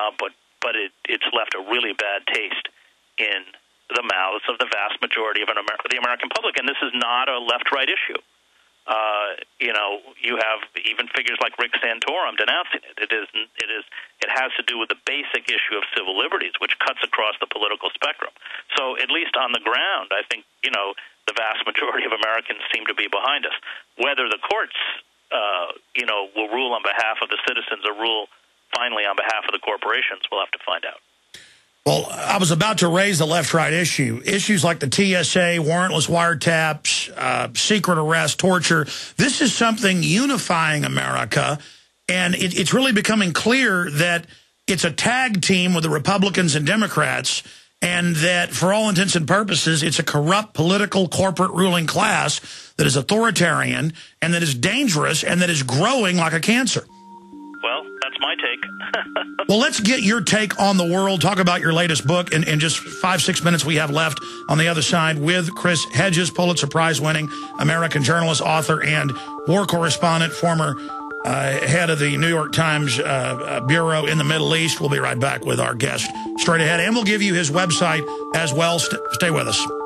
uh, but but it, it's left a really bad taste in the mouths of the vast majority of an Amer- the American public. And this is not a left-right issue. Uh, you know, you have even figures like Rick Santorum denouncing it. It is, it is, it has to do with the basic issue of civil liberties, which cuts across the political spectrum. So, at least on the ground, I think you know the vast majority of Americans seem to be behind us. Whether the courts, uh, you know, will rule on behalf of the citizens or rule finally on behalf of the corporations, we'll have to find out. Well, I was about to raise the left-right issue. Issues like the TSA, warrantless wiretaps, uh, secret arrest, torture. This is something unifying America, and it, it's really becoming clear that it's a tag team with the Republicans and Democrats, and that for all intents and purposes, it's a corrupt political corporate ruling class that is authoritarian and that is dangerous and that is growing like a cancer. Well, my take. well, let's get your take on the world. Talk about your latest book in, in just five, six minutes we have left on the other side with Chris Hedges, Pulitzer Prize winning American journalist, author, and war correspondent, former uh, head of the New York Times uh, uh, Bureau in the Middle East. We'll be right back with our guest straight ahead. And we'll give you his website as well. St stay with us.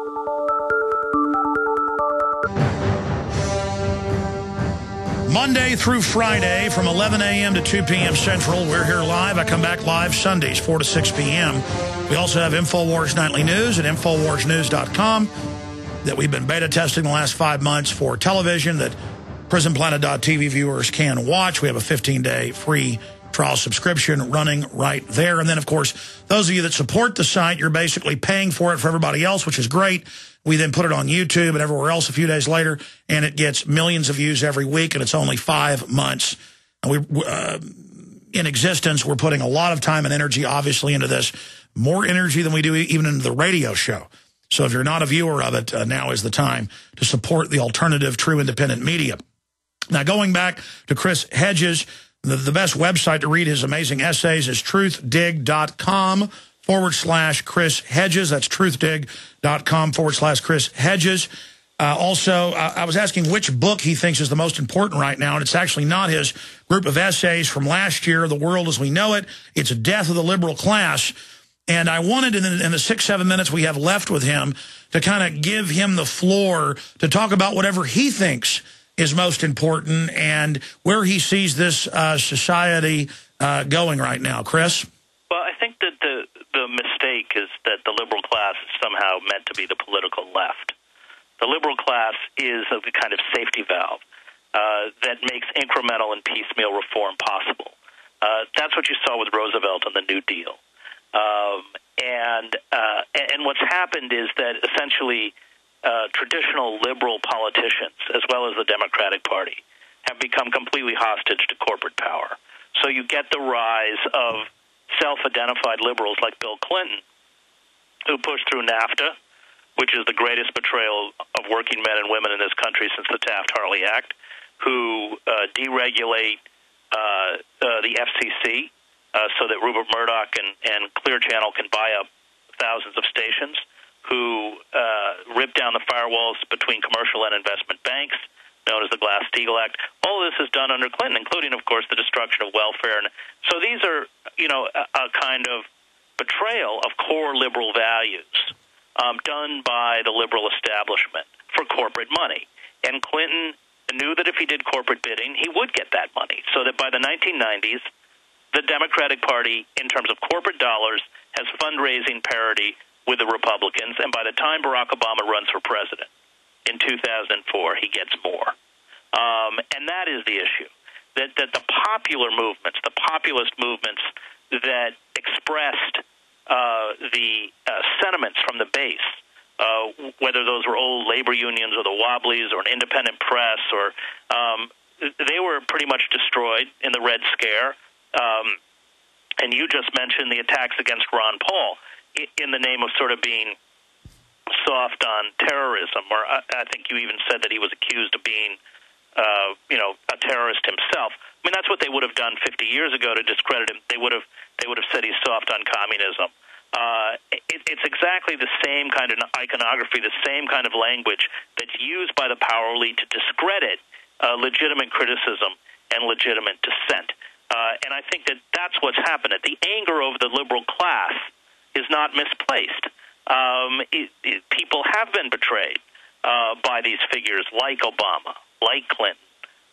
Monday through Friday from 11 a.m. to 2 p.m. Central. We're here live. I come back live Sundays, 4 to 6 p.m. We also have InfoWars Nightly News at InfoWarsNews.com that we've been beta testing the last five months for television that PrisonPlanet.tv viewers can watch. We have a 15-day free trial subscription running right there. And then, of course, those of you that support the site, you're basically paying for it for everybody else, which is great. We then put it on YouTube and everywhere else a few days later, and it gets millions of views every week, and it's only five months. And we, uh, in existence, we're putting a lot of time and energy, obviously, into this. More energy than we do even into the radio show. So if you're not a viewer of it, uh, now is the time to support the alternative, true independent media. Now, going back to Chris Hedges, the, the best website to read his amazing essays is truthdig.com forward slash Chris Hedges. That's truthdig.com forward slash Chris Hedges. Uh, also, I was asking which book he thinks is the most important right now, and it's actually not his group of essays from last year, The World as We Know It. It's Death of the Liberal Class. And I wanted, in the, in the six, seven minutes we have left with him, to kind of give him the floor to talk about whatever he thinks is most important and where he sees this uh, society uh, going right now. Chris? Well, I think that the the mistake is that the liberal class is somehow meant to be the political left. The liberal class is a kind of safety valve uh, that makes incremental and piecemeal reform possible. Uh, that's what you saw with Roosevelt and the New Deal. Um, and uh, and what's happened is that essentially uh, traditional liberal politicians, as well as the Democratic Party, have become completely hostage to corporate power. So you get the rise of self identified liberals like Bill Clinton, who pushed through NAFTA, which is the greatest betrayal of working men and women in this country since the Taft Hartley Act, who uh, deregulate uh, uh, the FCC uh, so that Rupert Murdoch and, and Clear Channel can buy up thousands of stations, who uh, rip down the firewalls between commercial and investment banks known as the Glass-Steagall Act. All this is done under Clinton, including, of course, the destruction of welfare. And so these are, you know, a, a kind of betrayal of core liberal values um, done by the liberal establishment for corporate money. And Clinton knew that if he did corporate bidding, he would get that money. So that by the 1990s, the Democratic Party, in terms of corporate dollars, has fundraising parity with the Republicans. And by the time Barack Obama runs for president, in 2004, he gets more. Um, and that is the issue. That, that the popular movements, the populist movements that expressed uh, the uh, sentiments from the base, uh, whether those were old labor unions or the Wobblies or an independent press, or um, they were pretty much destroyed in the Red Scare. Um, and you just mentioned the attacks against Ron Paul in the name of sort of being soft on terrorism, or I, I think you even said that he was accused of being, uh, you know, a terrorist himself. I mean, that's what they would have done 50 years ago to discredit him. They would have they would have said he's soft on communism. Uh, it, it's exactly the same kind of iconography, the same kind of language that's used by the power elite to discredit uh, legitimate criticism and legitimate dissent. Uh, and I think that that's what's happened. The anger over the liberal class is not misplaced. Um, it, it, people have been betrayed uh, by these figures like Obama, like Clinton,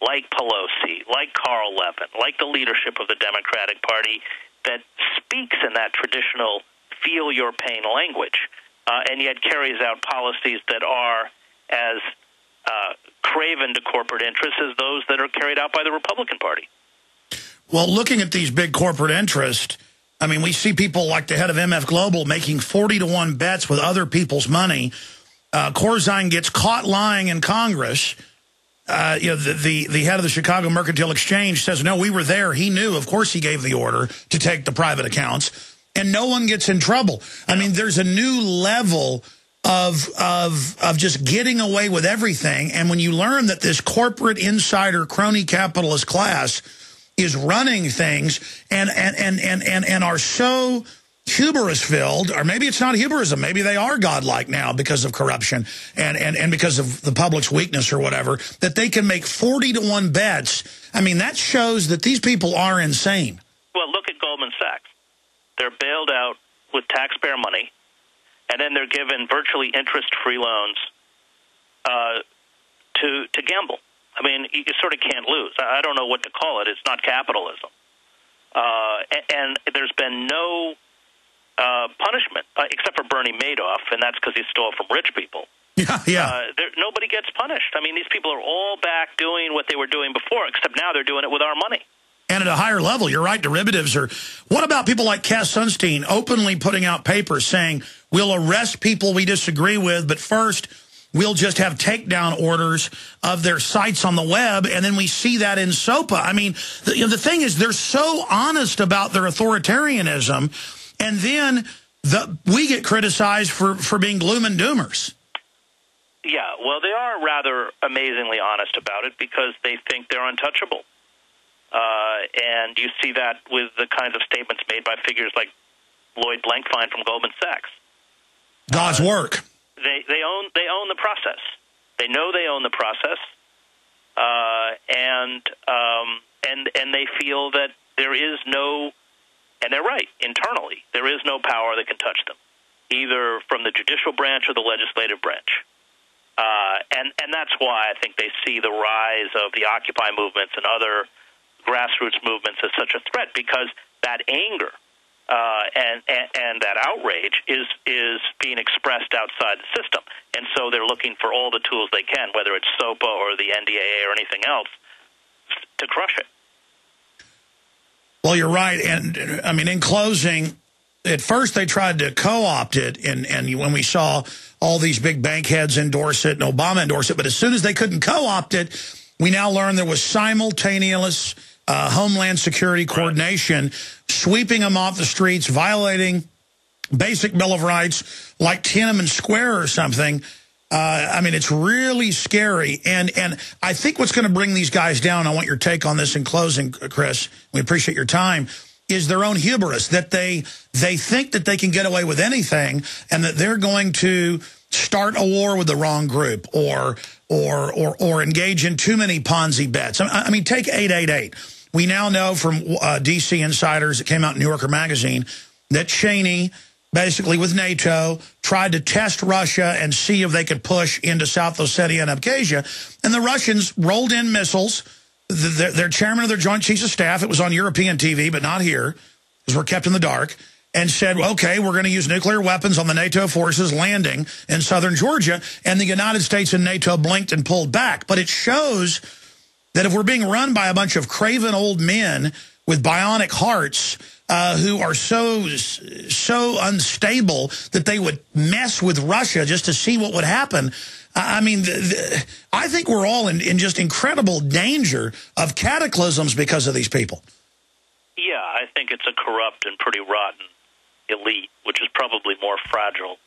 like Pelosi, like Carl Levin, like the leadership of the Democratic Party that speaks in that traditional feel your pain language, uh, and yet carries out policies that are as uh, craven to corporate interests as those that are carried out by the Republican Party. Well, looking at these big corporate interests, I mean, we see people like the head of MF Global making 40 to 1 bets with other people's money. Uh, Corzine gets caught lying in Congress. Uh, you know, the, the, the head of the Chicago Mercantile Exchange says, no, we were there. He knew. Of course he gave the order to take the private accounts. And no one gets in trouble. I mean, there's a new level of of of just getting away with everything. And when you learn that this corporate insider crony capitalist class is running things and and and and and, and are so hubris filled, or maybe it's not hubrism, maybe they are godlike now because of corruption and, and, and because of the public's weakness or whatever, that they can make 40 to 1 bets. I mean, that shows that these people are insane. Well, look at Goldman Sachs. They're bailed out with taxpayer money and then they're given virtually interest-free loans uh, to to gamble. I mean, you sort of can't lose. I don't know what to call it. It's not capitalism. Uh, and, and there's been no uh, punishment uh, except for Bernie Madoff, and that's because he stole from rich people. Yeah, yeah. Uh, there, nobody gets punished. I mean, these people are all back doing what they were doing before, except now they're doing it with our money and at a higher level. You're right, derivatives are... What about people like Cass Sunstein openly putting out papers saying, we'll arrest people we disagree with, but first we'll just have takedown orders of their sites on the web, and then we see that in SOPA. I mean, the, you know, the thing is, they're so honest about their authoritarianism, and then the, we get criticized for, for being gloom and doomers. Yeah, well, they are rather amazingly honest about it because they think they're untouchable. Uh, and you see that with the kinds of statements made by figures like Lloyd Blankfein from Goldman Sachs. God's uh, work. They they own they own the process. They know they own the process, uh, and um, and and they feel that there is no, and they're right internally. There is no power that can touch them, either from the judicial branch or the legislative branch. Uh, and and that's why I think they see the rise of the Occupy movements and other grassroots movements as such a threat because that anger uh, and, and and that outrage is is being expressed outside the system, and so they're looking for all the tools they can, whether it's SOPA or the NDAA or anything else, to crush it. Well, you're right, and I mean, in closing, at first they tried to co-opt it, and and when we saw all these big bank heads endorse it and Obama endorse it, but as soon as they couldn't co-opt it, we now learn there was simultaneous uh, Homeland Security coordination. Sweeping them off the streets, violating basic Bill of Rights like Tiananmen Square or something. Uh, I mean, it's really scary. And and I think what's going to bring these guys down, I want your take on this in closing, Chris. We appreciate your time is their own hubris, that they they think that they can get away with anything and that they're going to start a war with the wrong group or or or or engage in too many Ponzi bets. I mean, take 888. We now know from uh, D.C. insiders that came out in New Yorker Magazine that Cheney, basically with NATO, tried to test Russia and see if they could push into South Ossetia and Abkhazia. And the Russians rolled in missiles. Their, their chairman of their Joint Chiefs of Staff, it was on European TV, but not here, because we're kept in the dark, and said, okay, we're going to use nuclear weapons on the NATO forces landing in southern Georgia. And the United States and NATO blinked and pulled back. But it shows that if we're being run by a bunch of craven old men with bionic hearts uh, who are so so unstable that they would mess with Russia just to see what would happen. I mean, the, the, I think we're all in, in just incredible danger of cataclysms because of these people. Yeah, I think it's a corrupt and pretty rotten elite, which is probably more fragile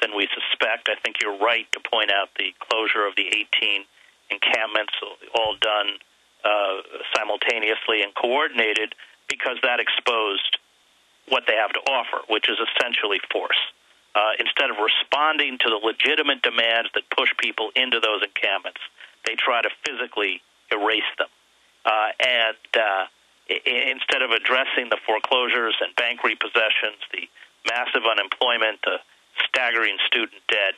than we suspect. I think you're right to point out the closure of the 18 encampments, all done uh, simultaneously and coordinated, because that exposed what they have to offer, which is essentially force. Uh, instead of responding to the legitimate demands that push people into those encampments, they try to physically erase them. Uh, and uh, instead of addressing the foreclosures and bank repossessions, the massive unemployment, the staggering student debt,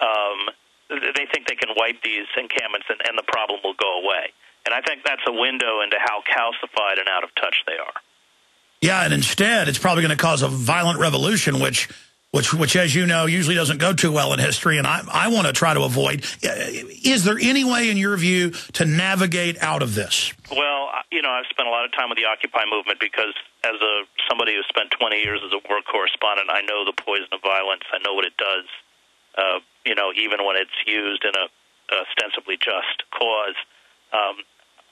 um, they think they can wipe these encampments and, and the problem will go away. And I think that's a window into how calcified and out of touch they are. Yeah, and instead, it's probably going to cause a violent revolution, which, which, which, as you know, usually doesn't go too well in history, and I, I want to try to avoid. Is there any way, in your view, to navigate out of this? Well, you know, I've spent a lot of time with the Occupy movement because, as a somebody who spent 20 years as a war correspondent, I know the poison of violence. I know what it does. Uh, you know, even when it's used in a ostensibly just cause. Um,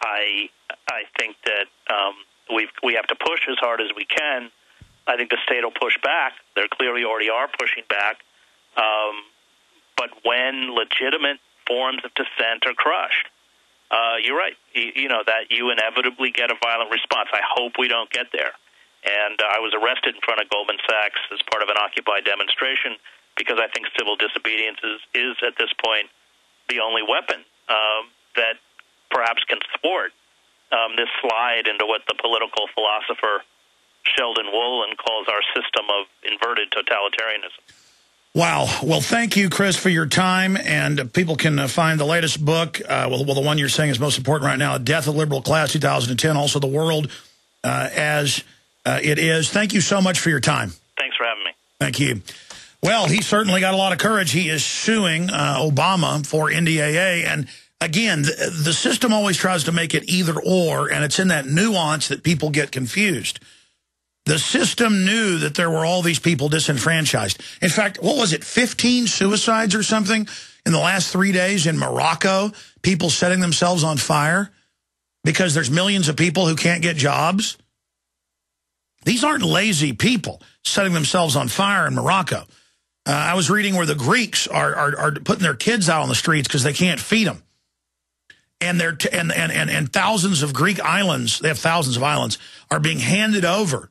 I I think that um, we we have to push as hard as we can. I think the state will push back. They clearly already are pushing back. Um, but when legitimate forms of dissent are crushed, uh, you're right. You, you know that you inevitably get a violent response. I hope we don't get there. And uh, I was arrested in front of Goldman Sachs as part of an Occupy demonstration because I think civil disobedience is, is at this point the only weapon um, that perhaps can thwart um, this slide into what the political philosopher Sheldon Wolin calls our system of inverted totalitarianism. Wow. Well, thank you, Chris, for your time. And people can uh, find the latest book, uh, well, well, the one you're saying is most important right now, Death of Liberal Class 2010, also The World uh, as uh, It Is. Thank you so much for your time. Thanks for having me. Thank you. Well, he certainly got a lot of courage. He is suing uh, Obama for NDAA. And again, the, the system always tries to make it either or, and it's in that nuance that people get confused. The system knew that there were all these people disenfranchised. In fact, what was it, 15 suicides or something in the last three days in Morocco? People setting themselves on fire because there's millions of people who can't get jobs? These aren't lazy people setting themselves on fire in Morocco. Uh, I was reading where the Greeks are, are, are putting their kids out on the streets because they can't feed them and they're and, and and and thousands of Greek islands, they have thousands of islands, are being handed over.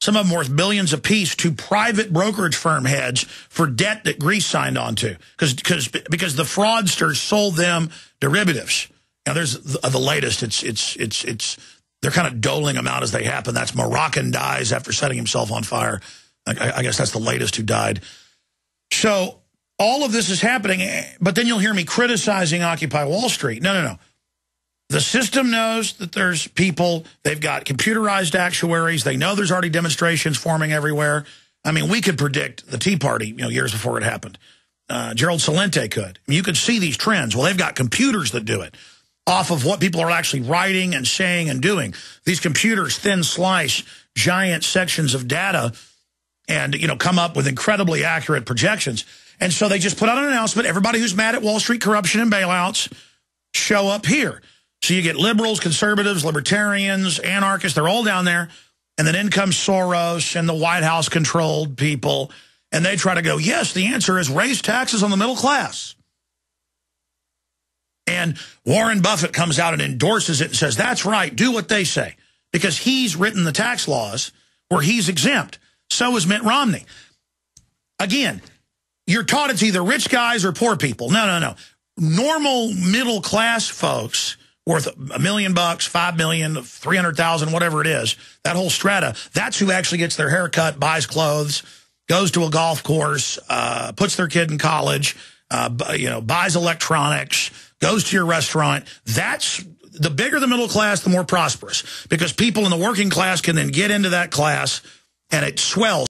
Some of them worth billions apiece to private brokerage firm heads for debt that Greece signed on to because because the fraudsters sold them derivatives. Now there's the, the latest. It's it's it's it's they're kind of doling them out as they happen. That's Moroccan dies after setting himself on fire. I, I guess that's the latest who died. So all of this is happening, but then you'll hear me criticizing Occupy Wall Street. No, no, no. The system knows that there's people, they've got computerized actuaries, they know there's already demonstrations forming everywhere. I mean, we could predict the Tea Party, you know, years before it happened. Uh, Gerald Celente could. You could see these trends. Well, they've got computers that do it off of what people are actually writing and saying and doing. These computers thin slice giant sections of data and, you know, come up with incredibly accurate projections. And so they just put out an announcement. Everybody who's mad at Wall Street corruption and bailouts, show up here. So you get liberals, conservatives, libertarians, anarchists. They're all down there. And then in comes Soros and the White House-controlled people. And they try to go, yes, the answer is raise taxes on the middle class. And Warren Buffett comes out and endorses it and says, that's right, do what they say. Because he's written the tax laws where he's exempt. So is Mitt Romney. Again, you're taught it's either rich guys or poor people. No, no, no. Normal middle class folks worth a million bucks, five million, 300,000, whatever it is, that whole strata, that's who actually gets their haircut, buys clothes, goes to a golf course, uh, puts their kid in college, uh, you know, buys electronics, goes to your restaurant. That's the bigger the middle class, the more prosperous because people in the working class can then get into that class and it swells.